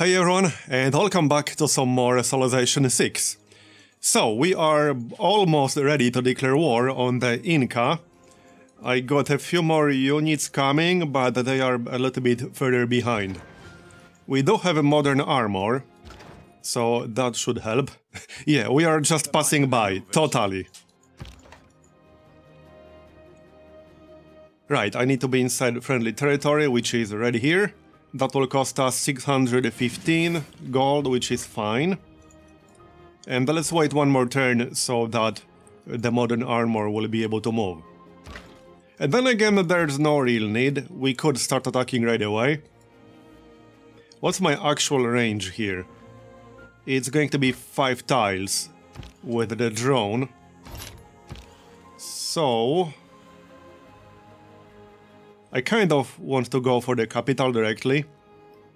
Hey everyone, and welcome back to some more Civilization 6. So, we are almost ready to declare war on the Inca. I got a few more units coming, but they are a little bit further behind. We do have a modern armor, so that should help. yeah, we are just passing by, totally. Right, I need to be inside friendly territory, which is right here. That will cost us 615 gold, which is fine. And let's wait one more turn so that the modern armor will be able to move. And then again, there's no real need. We could start attacking right away. What's my actual range here? It's going to be 5 tiles with the drone. So... I kind of want to go for the capital directly,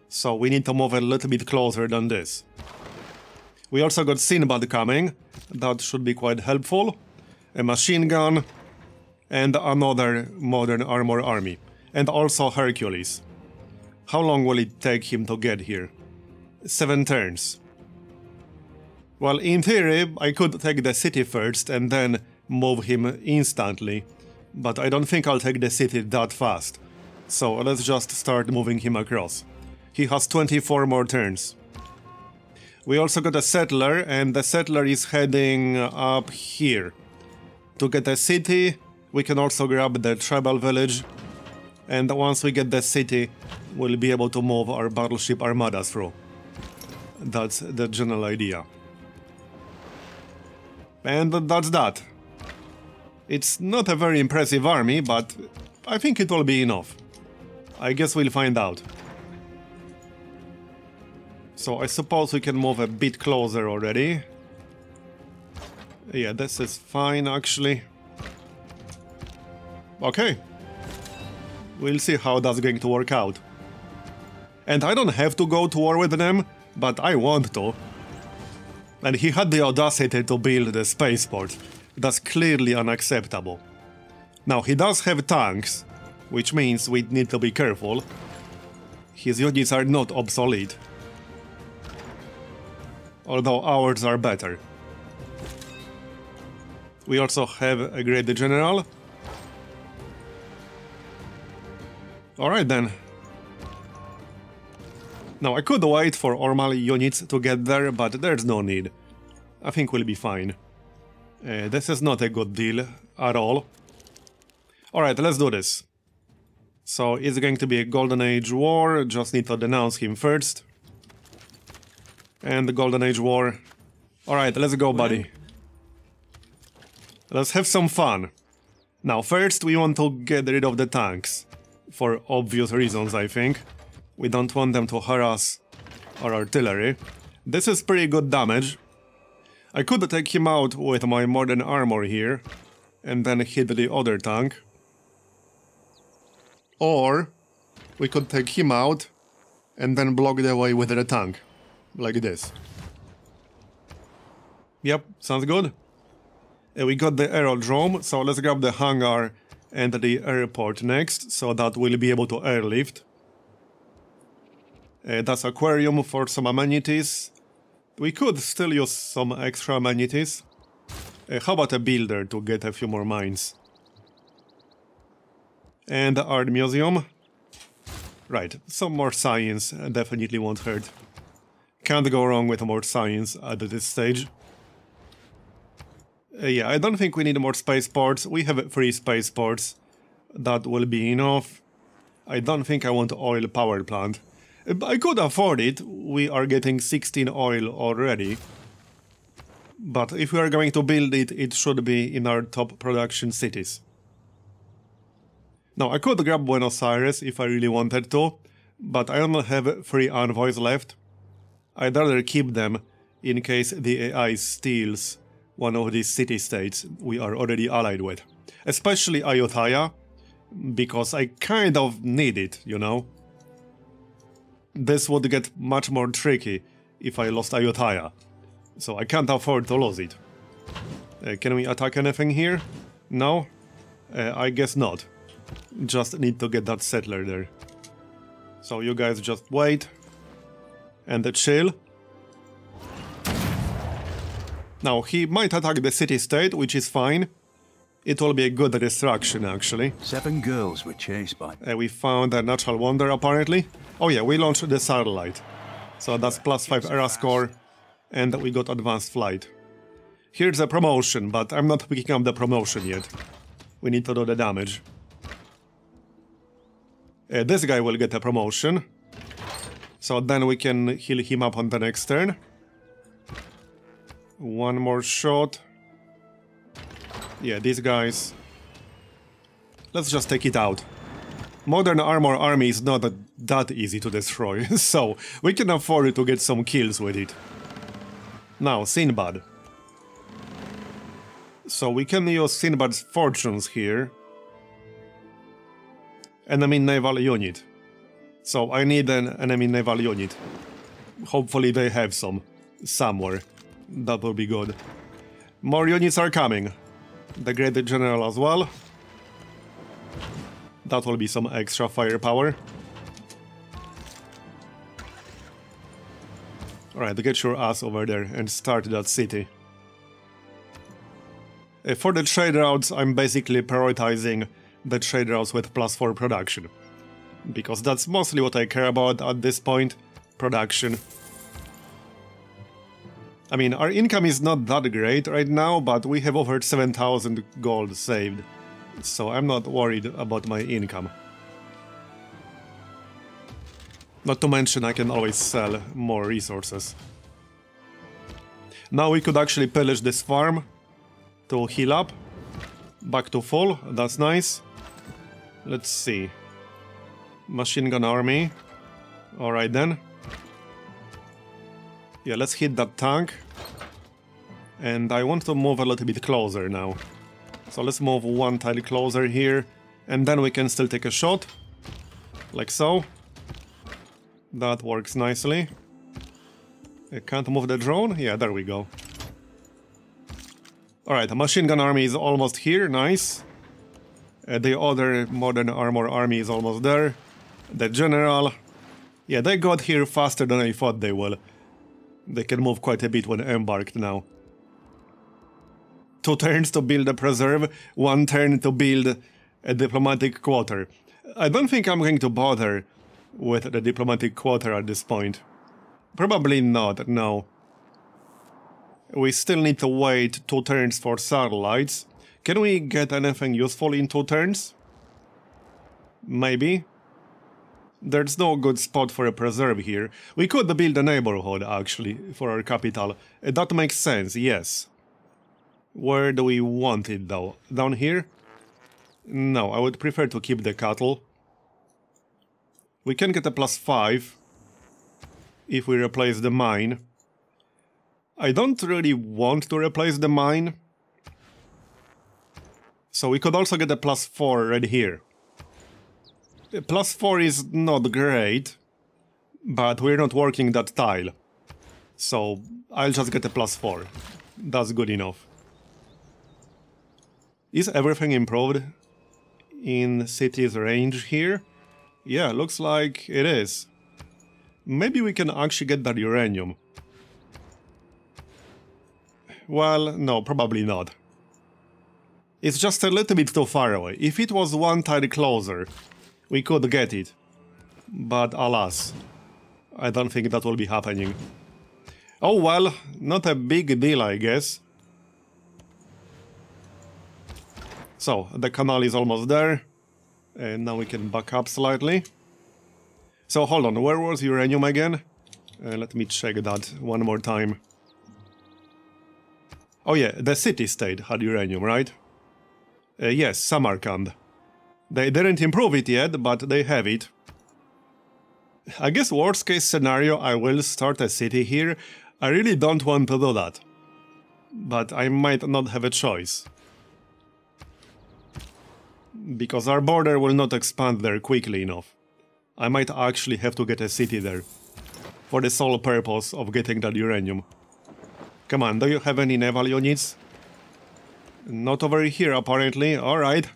so we need to move a little bit closer than this. We also got Sinbad coming, that should be quite helpful, a machine gun, and another modern armor army, and also Hercules. How long will it take him to get here? Seven turns. Well, in theory, I could take the city first and then move him instantly, but I don't think I'll take the city that fast. So let's just start moving him across. He has 24 more turns. We also got a settler, and the settler is heading up here. To get a city, we can also grab the tribal village, and once we get the city, we'll be able to move our battleship armadas through. That's the general idea. And that's that. It's not a very impressive army, but I think it will be enough. I guess we'll find out. So I suppose we can move a bit closer already. Yeah, this is fine actually. Okay. We'll see how that's going to work out. And I don't have to go to war with them, but I want to. And he had the audacity to build the spaceport. That's clearly unacceptable. Now, he does have tanks, which means we need to be careful. His units are not obsolete. Although ours are better. We also have a great general. Alright then. Now I could wait for Ormal units to get there, but there's no need. I think we'll be fine. Uh, this is not a good deal at all. Alright, let's do this. So it's going to be a Golden Age war, just need to denounce him first. And the Golden Age war. Alright, let's go buddy. Let's have some fun. Now first we want to get rid of the tanks. For obvious reasons I think. We don't want them to harass our artillery. This is pretty good damage, I could take him out with my modern armor here, and then hit the other tank. Or we could take him out and then block the way with the tank, like this. Yep, sounds good. Uh, we got the aerodrome, so let's grab the hangar and the airport next, so that we'll be able to airlift. Uh, that's aquarium for some amenities. We could still use some extra amenities. Uh, how about a builder to get a few more mines? And the art museum. Right, some more science definitely won't hurt. Can't go wrong with more science at this stage. Uh, yeah, I don't think we need more spaceports. We have three spaceports. That will be enough. I don't think I want oil power plant. I could afford it, we are getting 16 oil already. But if we are going to build it, it should be in our top production cities. Now, I could grab Buenos Aires if I really wanted to, but I only have 3 envoys left. I'd rather keep them in case the AI steals one of these city-states we are already allied with. Especially Ayutthaya, because I kind of need it, you know? This would get much more tricky if I lost Ayutthaya. So I can't afford to lose it. Uh, can we attack anything here? No? Uh, I guess not. Just need to get that settler there. So you guys just wait. and chill. Now, he might attack the city-state, which is fine. It will be a good distraction, actually. Seven girls were chased by... Uh, we found a natural wonder, apparently. Oh yeah, we launched the satellite. So that's plus 5 era score, and we got advanced flight. Here's a promotion, but I'm not picking up the promotion yet. We need to do the damage. Uh, this guy will get a promotion. So then we can heal him up on the next turn. One more shot. Yeah, these guys. Let's just take it out. Modern Armor Army is not that easy to destroy, so we can afford to get some kills with it. Now, Sinbad. So we can use Sinbad's fortunes here. Enemy naval unit. So I need an enemy naval unit. Hopefully they have some. Somewhere. That will be good. More units are coming. The Great General as well. That will be some extra firepower. Alright, get your ass over there and start that city. Uh, for the trade routes, I'm basically prioritizing the trade routes with plus 4 production because that's mostly what I care about at this point, production. I mean, our income is not that great right now, but we have over 7000 gold saved, so I'm not worried about my income. Not to mention I can always sell more resources. Now we could actually pillage this farm to heal up. Back to full, that's nice. Let's see. Machine gun army. Alright then. Yeah, let's hit that tank. And I want to move a little bit closer now. So let's move one tile closer here. And then we can still take a shot. Like so. That works nicely. I can't move the drone? Yeah, there we go. Alright, the machine gun army is almost here, nice. Uh, the other modern armor army is almost there. The general... Yeah, they got here faster than I thought they will. They can move quite a bit when embarked now. Two turns to build a preserve, one turn to build a diplomatic quarter. I don't think I'm going to bother with the diplomatic quarter at this point. Probably not, no. We still need to wait two turns for satellites. Can we get anything useful in two turns? Maybe. There's no good spot for a preserve here. We could build a neighborhood, actually, for our capital. That makes sense, yes. Where do we want it, though? Down here? No, I would prefer to keep the cattle. We can get a plus 5 if we replace the mine. I don't really want to replace the mine. So we could also get a plus 4 right here. Plus 4 is not great, but we're not working that tile. So I'll just get a plus 4. That's good enough. Is everything improved in city's range here? Yeah, looks like it is. Maybe we can actually get that uranium. Well, no, probably not. It's just a little bit too far away. If it was one tile closer, we could get it. But alas, I don't think that will be happening. Oh well, not a big deal I guess. So, the canal is almost there. And now we can back up slightly. So hold on, where was uranium again? Uh, let me check that one more time. Oh yeah, the city-state had uranium, right? Uh, yes, Samarkand. They didn't improve it yet, but they have it. I guess worst case scenario, I will start a city here. I really don't want to do that. But I might not have a choice. Because our border will not expand there quickly enough. I might actually have to get a city there. For the sole purpose of getting that uranium. Come on, do you have any naval units? Not over here apparently, alright.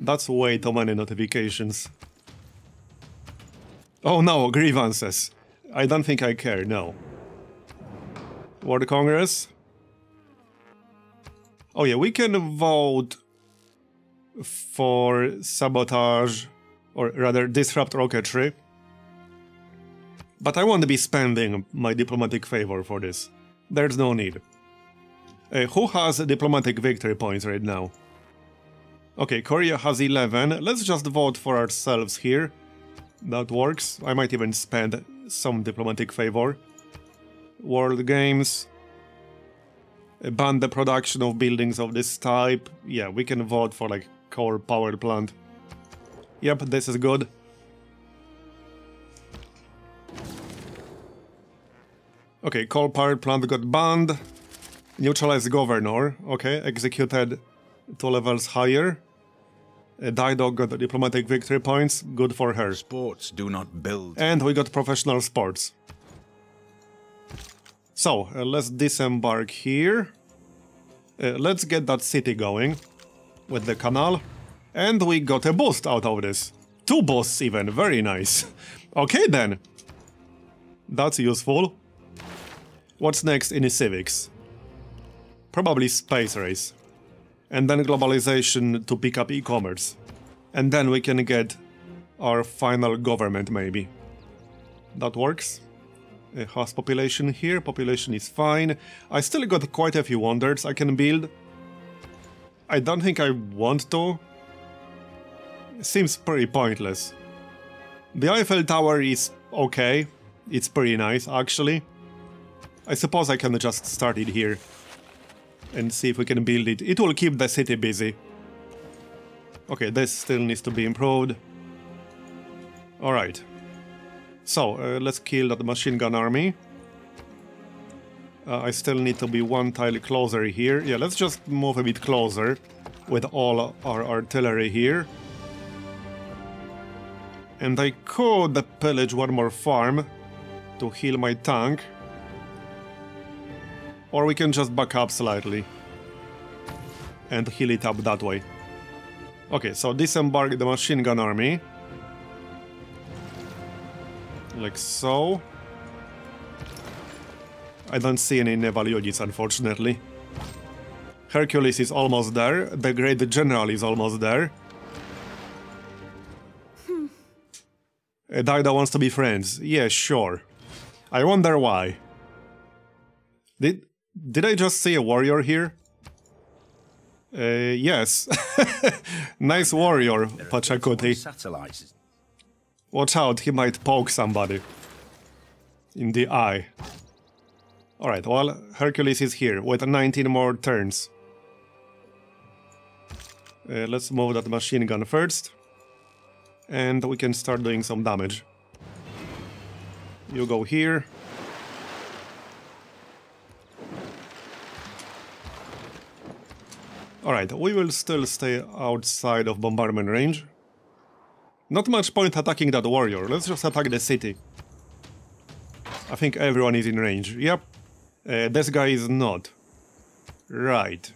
That's way too many notifications. Oh no, grievances. I don't think I care, no. World Congress? Oh yeah, we can vote for sabotage, or rather disrupt rocketry. But I won't be spending my diplomatic favor for this. There's no need. Uh, who has diplomatic victory points right now? Okay, Korea has 11. Let's just vote for ourselves here. That works. I might even spend some diplomatic favor. World Games. Ban the production of buildings of this type. Yeah, we can vote for like coal power plant. Yep, this is good. Okay, coal power plant got banned. Neutralized governor. Okay, executed two levels higher. Uh, Dog got diplomatic victory points. Good for her. Sports do not build. And we got professional sports. So, uh, let's disembark here. Uh, let's get that city going with the canal. And we got a boost out of this. Two boosts even, very nice. okay then. That's useful. What's next in civics? Probably space race. And then globalization to pick up e-commerce. And then we can get our final government maybe. That works. A house population here, population is fine. I still got quite a few wonders I can build. I don't think I want to. Seems pretty pointless. The Eiffel Tower is okay. It's pretty nice, actually. I suppose I can just start it here. And see if we can build it. It will keep the city busy. Okay, this still needs to be improved. Alright. So, uh, let's kill that machine gun army. Uh, I still need to be one tile closer here. Yeah, let's just move a bit closer with all our artillery here. And I could pillage one more farm to heal my tank. Or we can just back up slightly and heal it up that way. Okay, so disembark the machine gun army. Like so. I don't see any naval units, unfortunately. Hercules is almost there. The Great General is almost there. Hmm. Dido wants to be friends. Yeah, sure. I wonder why. Did did I just see a warrior here? Uh, yes. nice warrior, Pachacuti. Satellites. Watch out, he might poke somebody. In the eye. Alright, well, Hercules is here with 19 more turns. Uh, let's move that machine gun first. And we can start doing some damage. You go here. Alright, we will still stay outside of bombardment range. Not much point attacking that warrior, let's just attack the city. I think everyone is in range, yep. Uh, this guy is not. Right.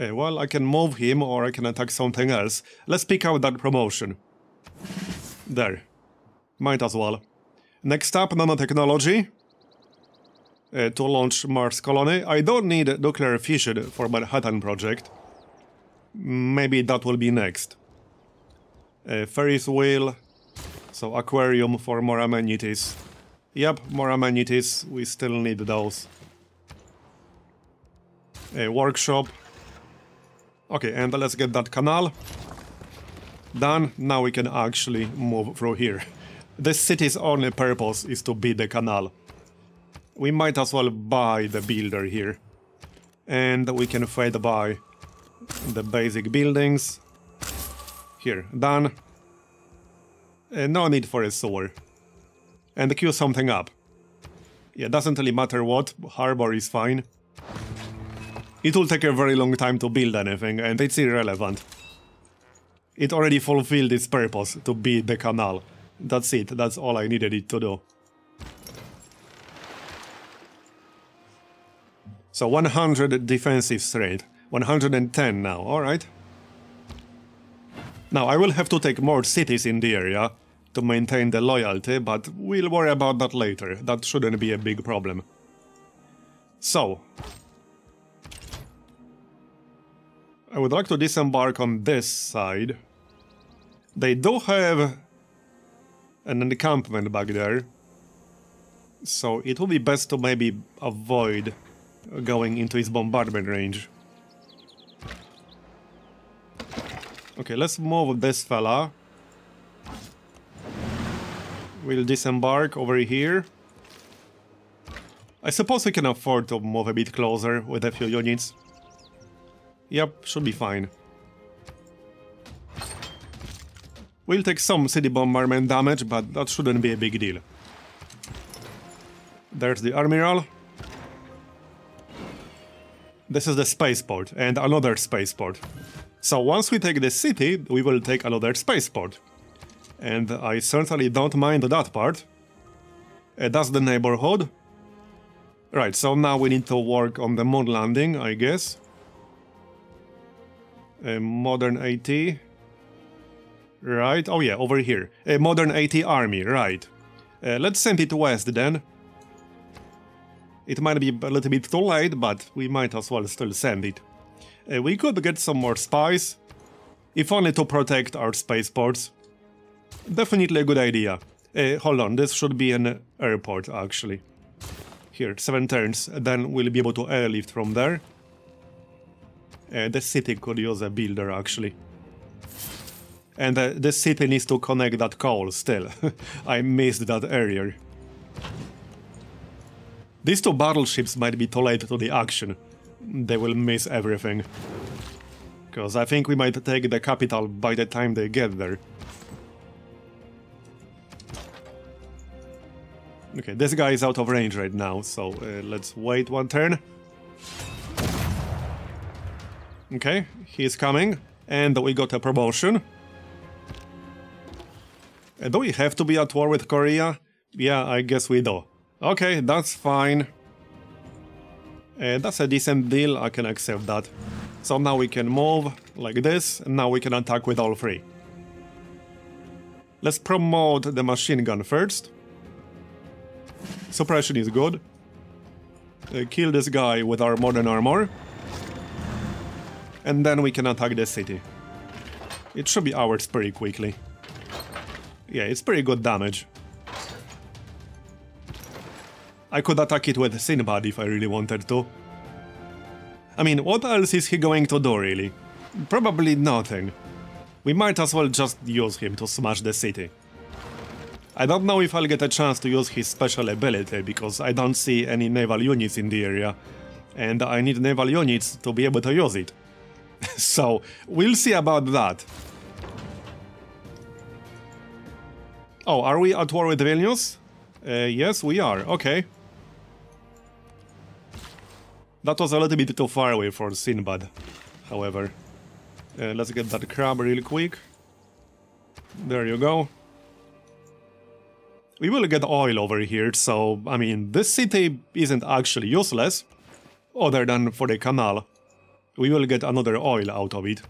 Uh, well, I can move him or I can attack something else. Let's pick out that promotion. There. Might as well. Next up, nanotechnology uh, to launch Mars colony. I don't need nuclear fission for Manhattan project. Maybe that will be next. Uh, Ferris wheel, so aquarium for more amenities. Yep, more amenities, we still need those. A workshop. Okay, and let's get that canal. Done, now we can actually move through here. This city's only purpose is to be the canal. We might as well buy the builder here. And we can faith buy the basic buildings. Here, done. Uh, no need for a sewer. And queue something up. Yeah, doesn't really matter what, harbor is fine. It will take a very long time to build anything, and it's irrelevant. It already fulfilled its purpose to be the canal. That's it, that's all I needed it to do. So 100 defensive strength. 110 now, alright. Now I will have to take more cities in the area to maintain the loyalty, but we'll worry about that later. That shouldn't be a big problem. So, I would like to disembark on this side. They do have an encampment back there, so it would be best to maybe avoid going into his bombardment range. Okay, let's move this fella. We'll disembark over here. I suppose we can afford to move a bit closer with a few units. Yep, should be fine. We'll take some city bombardment damage, but that shouldn't be a big deal. There's the Admiral. This is the spaceport, and another spaceport. So once we take the city, we will take another spaceport. And I certainly don't mind that part. Uh, that's the neighborhood. Right, so now we need to work on the moon landing, I guess. A modern AT. Right, oh yeah, over here. A modern AT army, right. Uh, let's send it west then. It might be a little bit too late, but we might as well still send it. Uh, we could get some more spies, if only to protect our spaceports. Definitely a good idea. Uh, hold on, this should be an airport, actually. Here, 7 turns, then we'll be able to airlift from there. Uh, the city could use a builder, actually. And uh, the city needs to connect that coal still. I missed that earlier. These two battleships might be too late to the action. They will miss everything. Because I think we might take the capital by the time they get there. Okay, this guy is out of range right now, so uh, let's wait one turn. Okay, he's coming, and we got a promotion. Uh, do we have to be at war with Korea? Yeah, I guess we do. Okay, that's fine. Uh, that's a decent deal, I can accept that. So now we can move like this, and now we can attack with all three. Let's promote the machine gun first. Suppression is good. Uh, kill this guy with our modern armor. And then we can attack the city. It should be ours pretty quickly. Yeah, it's pretty good damage. I could attack it with Sinbad if I really wanted to. I mean, what else is he going to do, really? Probably nothing. We might as well just use him to smash the city. I don't know if I'll get a chance to use his special ability, because I don't see any naval units in the area, and I need naval units to be able to use it. so, we'll see about that. Oh, are we at war with Vilnius? Uh, yes, we are. Okay. That was a little bit too far away for Sinbad, however. Uh, let's get that crab real quick. There you go. We will get oil over here, so, I mean, this city isn't actually useless, other than for the canal. We will get another oil out of it.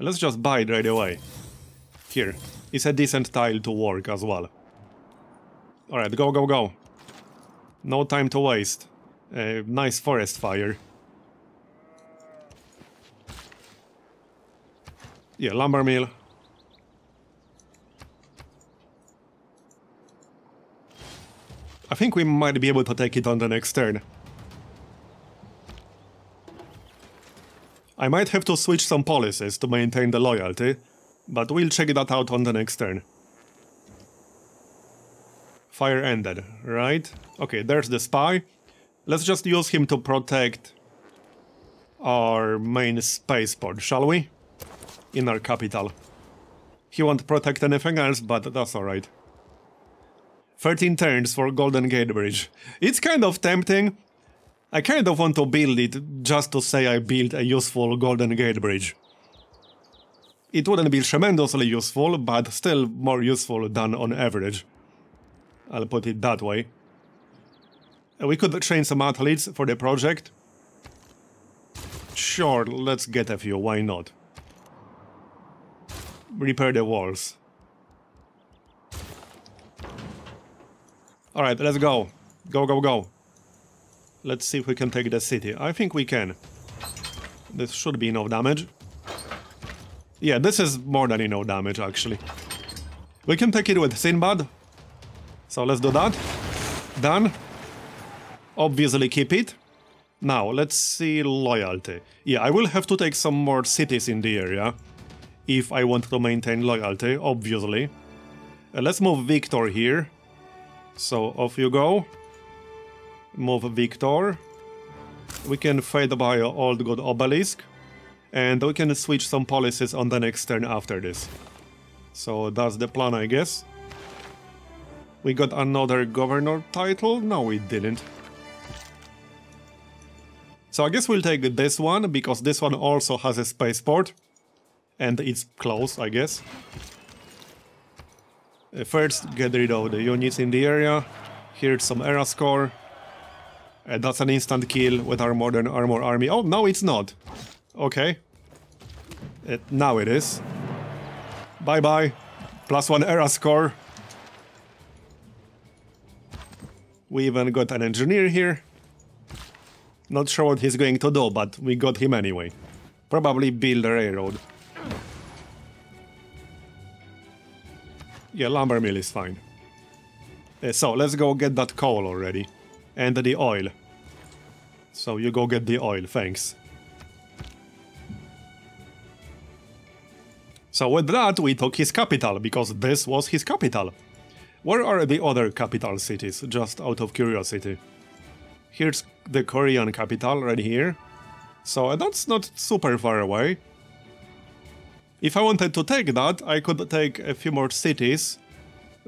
Let's just buy it right away. Here, it's a decent tile to work as well. Alright, go, go, go. No time to waste. A nice forest fire. Yeah, lumber mill. I think we might be able to take it on the next turn. I might have to switch some policies to maintain the loyalty, but we'll check that out on the next turn. Fire ended, right? Okay, there's the spy. Let's just use him to protect our main spaceport, shall we? In our capital. He won't protect anything else, but that's alright. 13 turns for Golden Gate Bridge. It's kind of tempting. I kind of want to build it just to say I built a useful Golden Gate Bridge. It wouldn't be tremendously useful, but still more useful than on average. I'll put it that way. Uh, we could train some athletes for the project. Sure, let's get a few, why not? Repair the walls. Alright, let's go. Go, go, go. Let's see if we can take the city. I think we can. This should be enough damage. Yeah, this is more than enough damage, actually. We can take it with Sinbad. So let's do that. Done. Obviously keep it. Now, let's see loyalty. Yeah, I will have to take some more cities in the area. If I want to maintain loyalty, obviously. Uh, let's move Victor here. So, off you go. Move Victor. We can faith buy Old God Obelisk. And we can switch some policies on the next turn after this. So that's the plan, I guess. We got another governor title? No, we didn't. So I guess we'll take this one, because this one also has a spaceport. And it's close, I guess. First, get rid of the units in the area. Here's some era score. Uh, that's an instant kill with our modern armor army. Oh, no, it's not. Okay. Uh, now it is. Bye-bye. Plus one era score. We even got an engineer here. Not sure what he's going to do, but we got him anyway. Probably build a railroad. Yeah, lumber mill is fine. Uh, so, let's go get that coal already. And the oil. So you go get the oil, thanks. So with that, we took his capital, because this was his capital. Where are the other capital cities, just out of curiosity? Here's the Korean capital, right here. So that's not super far away. If I wanted to take that, I could take a few more cities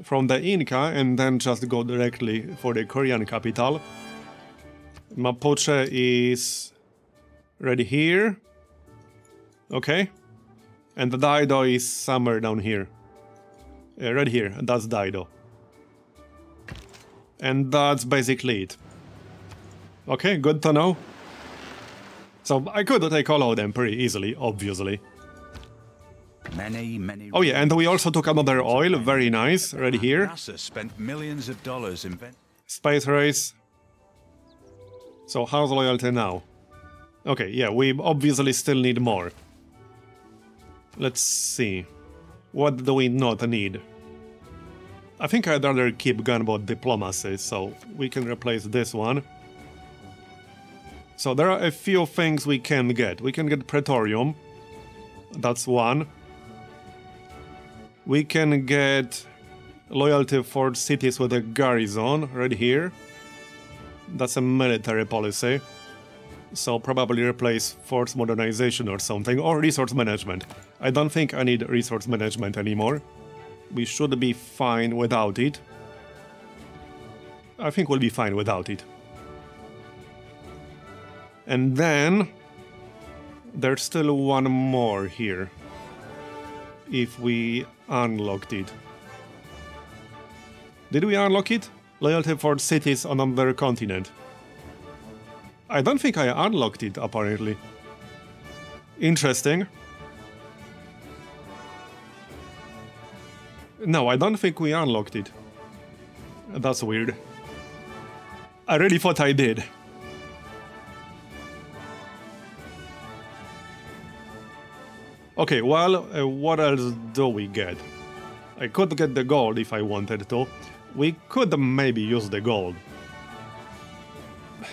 from the Inca and then just go directly for the Korean capital. Mapuche is right here. Okay. And the Dido is somewhere down here. Uh, right here, that's Dido. And that's basically it. Okay, good to know. So I could take all of them pretty easily, obviously. Many, many. Oh yeah, and we also took another oil, very nice, right here. NASA spent millions of dollars invent. Space race. So how's loyalty now? Okay, yeah, we obviously still need more. Let's see. What do we not need? I think I'd rather keep gunboat diplomacy, so we can replace this one. So there are a few things we can get. We can get Praetorium. That's one. We can get loyalty for cities with a garrison right here. That's a military policy. So probably replace force modernization or something, or resource management. I don't think I need resource management anymore. We should be fine without it. I think we'll be fine without it. And then... There's still one more here. If we unlocked it. Did we unlock it? Loyalty for cities on another continent. I don't think I unlocked it, apparently. Interesting. No, I don't think we unlocked it. That's weird. I really thought I did. Okay, well, uh, what else do we get? I could get the gold if I wanted to. We could maybe use the gold.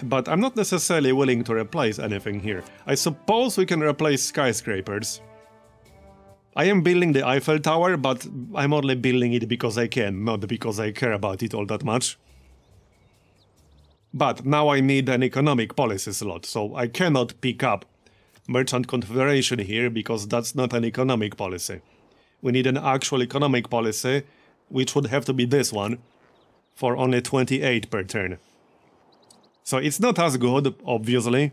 But I'm not necessarily willing to replace anything here. I suppose we can replace skyscrapers. I am building the Eiffel Tower, but I'm only building it because I can, not because I care about it all that much. But now I need an economic policy slot, so I cannot pick up Merchant Confederation here because that's not an economic policy. We need an actual economic policy, which would have to be this one, for only 28 per turn. So it's not as good, obviously.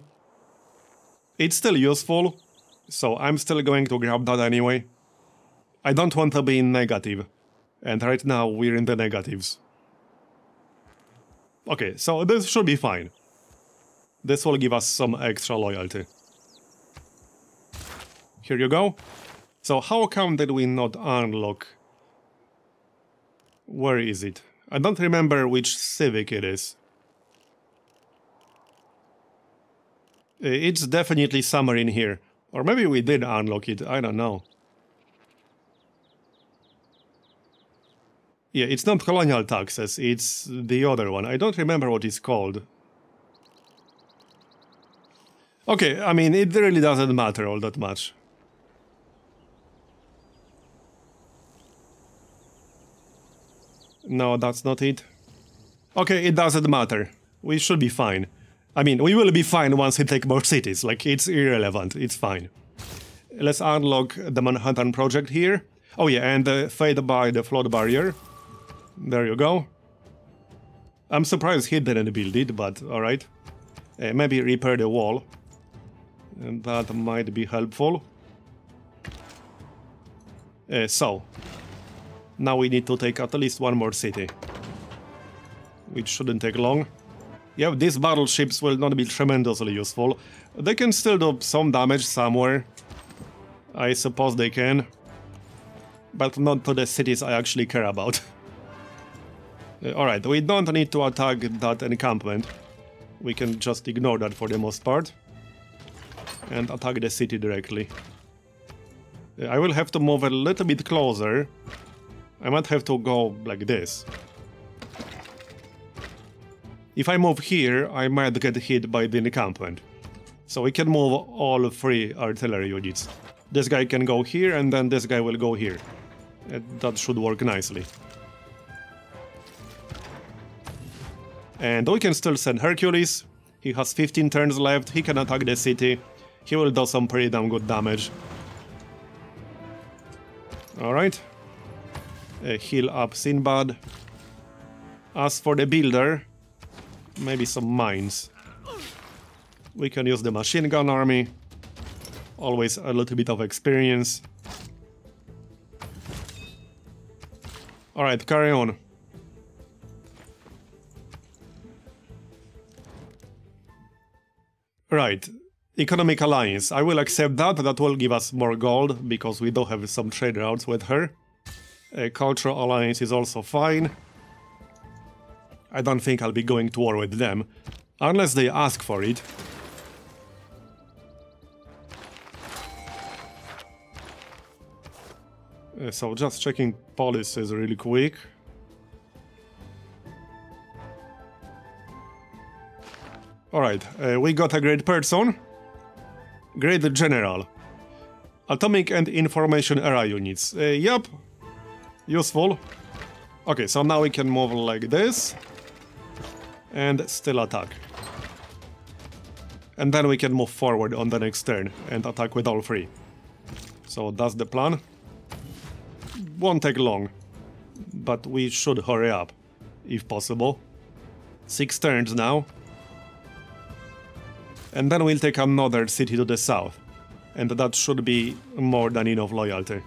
It's still useful, so I'm still going to grab that anyway. I don't want to be in negative, and right now we're in the negatives. Okay, so this should be fine. This will give us some extra loyalty. Here you go. So how come did we not unlock... Where is it? I don't remember which civic it is. Uh, It's definitely somewhere in here. Or maybe we did unlock it, I don't know. Yeah, it's not colonial taxes, it's the other one. I don't remember what it's called. Okay, I mean, it really doesn't matter all that much. No, that's not it. Okay, it doesn't matter. We should be fine. I mean, we will be fine once we take more cities. Like, it's irrelevant. It's fine. Let's unlock the Manhattan Project here. Oh yeah, and uh, faith buy the flood barrier. There you go. I'm surprised he didn't build it, but alright. Uh, maybe repair the wall. And that might be helpful. Uh, so, now we need to take at least one more city. Which shouldn't take long. Yeah, these battleships will not be tremendously useful. They can still do some damage somewhere. I suppose they can. But not to the cities I actually care about. Alright, we don't need to attack that encampment. We can just ignore that for the most part. And attack the city directly. I will have to move a little bit closer. I might have to go like this. If I move here, I might get hit by the encampment. So we can move all three artillery units. This guy can go here, and then this guy will go here. That should work nicely. And we can still send Hercules. He has 15 turns left, he can attack the city. He will do some pretty damn good damage. Alright. Uh, heal up Sinbad. As for the builder, maybe some mines. We can use the machine gun army. Always a little bit of experience. Alright, carry on. Right. Economic alliance. I will accept that. That will give us more gold because we do have some trade routes with her. A cultural alliance is also fine. I don't think I'll be going to war with them unless they ask for it. Uh, so just checking policies really quick. Alright, uh, we got a great person. Great general. Atomic and information era units. Uh, yep. Useful. Okay, so now we can move like this. And still attack. And then we can move forward on the next turn and attack with all three. So that's the plan. Won't take long. But we should hurry up, if possible. Six turns now. And then we'll take another city to the south. And that should be more than enough loyalty.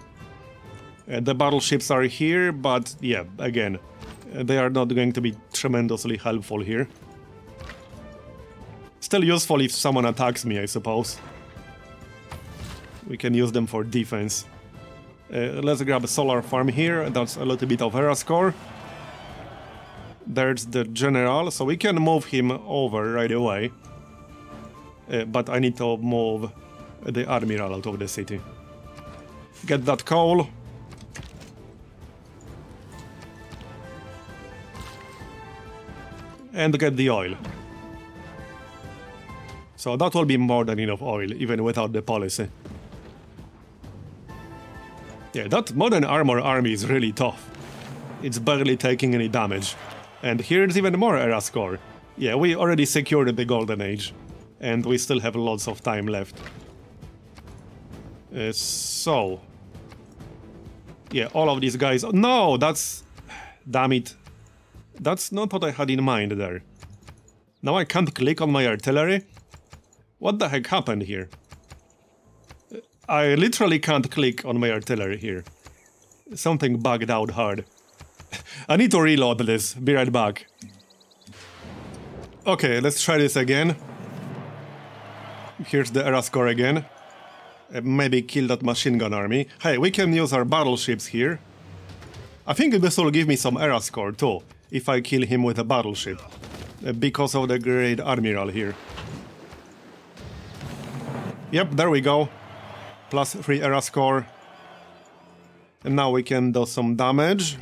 Uh, the battleships are here, but yeah, again, uh, they are not going to be tremendously helpful here. Still useful if someone attacks me, I suppose. We can use them for defense. Uh, let's grab a solar farm here, that's a little bit of era score. There's the general, so we can move him over right away. Uh, but I need to move the admiral out of the city. Get that coal. And get the oil. So that will be more than enough oil, even without the policy. Yeah, that modern armor army is really tough. It's barely taking any damage. And here's even more era score. Yeah, we already secured the golden age. And we still have lots of time left. Uh, so... Yeah, all of these guys... No, that's... Damn it. That's not what I had in mind there. Now I can't click on my artillery? What the heck happened here? I literally can't click on my artillery here. Something bugged out hard. I need to reload this. Be right back. Okay, let's try this again. Here's the era score again. Uh, maybe kill that machine gun army. Hey, we can use our battleships here. I think this will give me some era score too. If I kill him with a battleship. Uh, because of the Great Admiral here. Yep, there we go. Plus 3 era score. And now we can do some damage.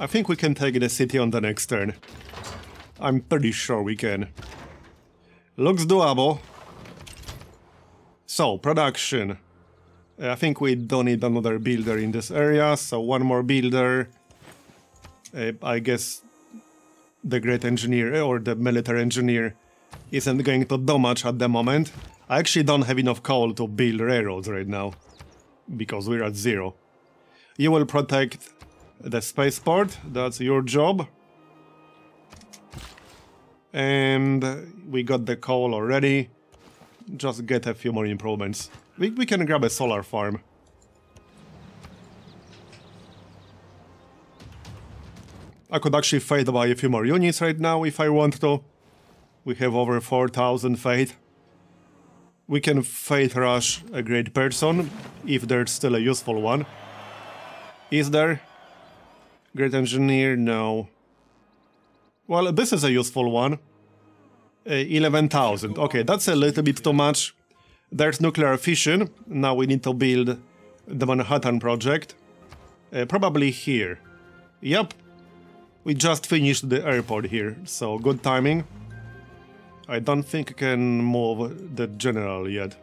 I think we can take the city on the next turn. I'm pretty sure we can. Looks doable. So, production. I think we don't need another builder in this area, so one more builder. Uh, I guess the great engineer or the military engineer isn't going to do much at the moment. I actually don't have enough coal to build railroads right now, because we're at zero. You will protect the spaceport, that's your job. And we got the coal already. Just get a few more improvements. We, we can grab a solar farm. I could actually faith buy a few more units right now if I want to. We have over 4000 faith. We can faith rush a great person, if there's still a useful one. Is there? Great engineer? No. Well, this is a useful one. Uh, 11,000. Okay, that's a little bit too much. There's nuclear fission. Now we need to build the Manhattan project. Uh, probably here. Yep, we just finished the airport here, so good timing. I don't think I can move the general yet.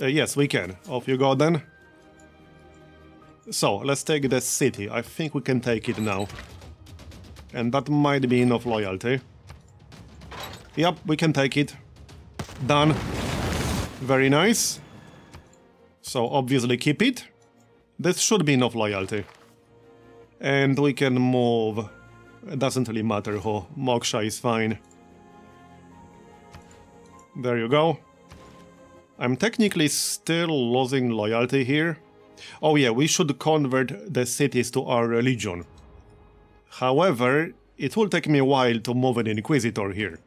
Uh, yes, we can. Off you go then. So, let's take the city. I think we can take it now. And that might be enough loyalty. Yep, we can take it. Done. Very nice. So, obviously keep it. This should be enough loyalty. And we can move. It doesn't really matter who. Moksha is fine. There you go. I'm technically still losing loyalty here. Oh yeah, we should convert the cities to our religion. However, it will take me a while to move an Inquisitor here.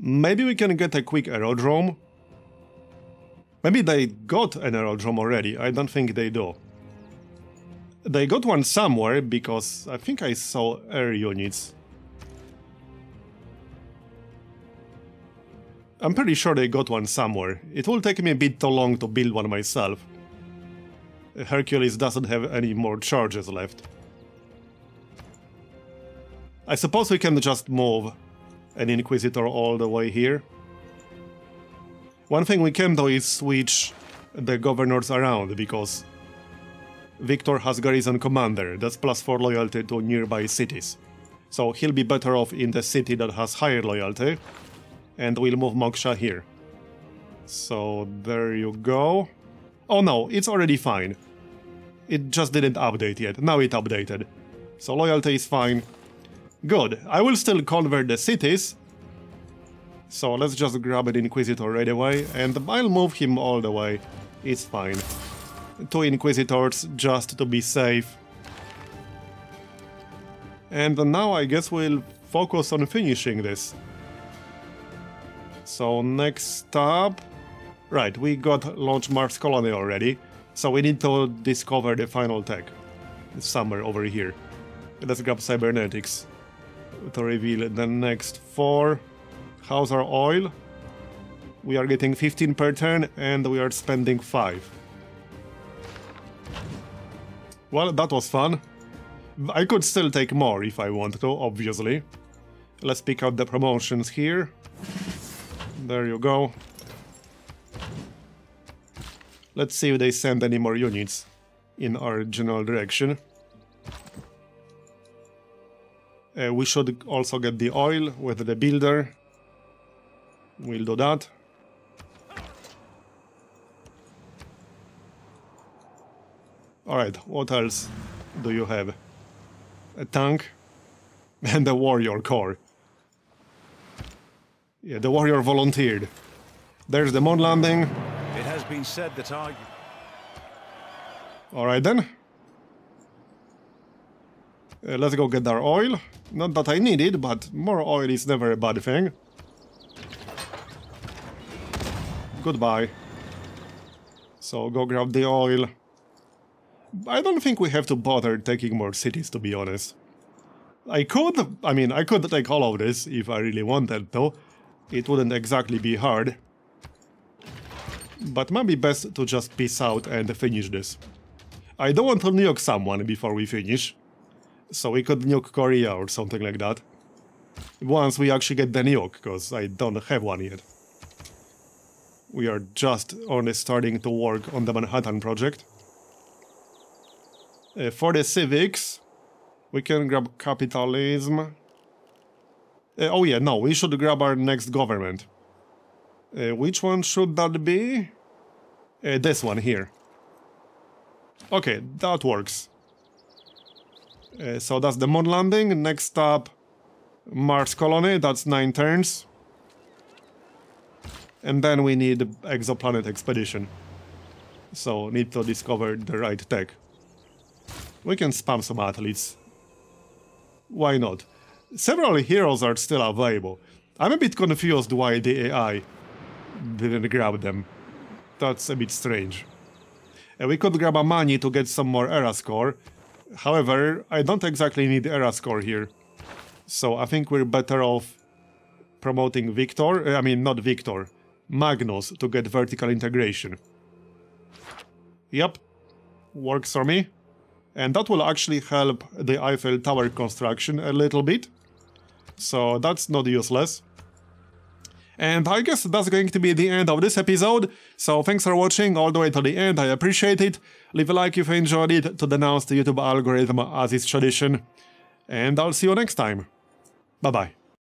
Maybe we can get a quick aerodrome? Maybe they got an aerodrome already, I don't think they do. They got one somewhere, because I think I saw air units. I'm pretty sure they got one somewhere. It will take me a bit too long to build one myself. Hercules doesn't have any more charges left. I suppose we can just move an Inquisitor all the way here. One thing we can do is switch the governors around, because Victor has garrison commander, that's plus 4 loyalty to nearby cities. So he'll be better off in the city that has higher loyalty, and we'll move Moksha here. So there you go. Oh no, it's already fine. It just didn't update yet, now it updated. So loyalty is fine. Good, I will still convert the cities. So let's just grab an Inquisitor right away, and I'll move him all the way. It's fine two Inquisitors just to be safe. And now I guess we'll focus on finishing this. So next up... Right, we got Launch Mars Colony already, so we need to discover the final tech. It's somewhere over here. Let's grab Cybernetics to reveal the next four. How's our oil? We are getting 15 per turn and we are spending 5. Well, that was fun. I could still take more if I want to, obviously. Let's pick out the promotions here. There you go. Let's see if they send any more units in our general direction. Uh, we should also get the oil with the builder. We'll do that. Alright, what else do you have? A tank and a warrior corps. Yeah, the warrior volunteered. There's the moon landing. It has been said that I... Alright then. Uh, let's go get our oil. Not that I need it, but more oil is never a bad thing. Goodbye. So go grab the oil. I don't think we have to bother taking more cities, to be honest. I could, I mean, I could take all of this if I really wanted to. It wouldn't exactly be hard. But maybe best to just peace out and finish this. I don't want to nuke someone before we finish. So we could nuke Korea or something like that. Once we actually get the nuke, because I don't have one yet. We are just only starting to work on the Manhattan project. Uh, for the civics, we can grab capitalism. Uh, oh yeah, no, we should grab our next government. Uh, which one should that be? Uh, this one here. Okay, that works. Uh, so that's the moon landing. Next up, Mars colony. That's nine turns. And then we need exoplanet expedition. So need to discover the right tech. We can spam some athletes. Why not? Several heroes are still available. I'm a bit confused why the AI didn't grab them. That's a bit strange. Uh, we could grab a money to get some more era score. However, I don't exactly need era score here. So I think we're better off promoting Victor, uh, I mean not Victor, Magnus to get vertical integration. Yep, works for me. And that will actually help the Eiffel Tower construction a little bit. So that's not useless. And I guess that's going to be the end of this episode. So thanks for watching all the way to the end, I appreciate it. Leave a like if you enjoyed it to denounce the YouTube algorithm as is tradition. And I'll see you next time. Bye bye.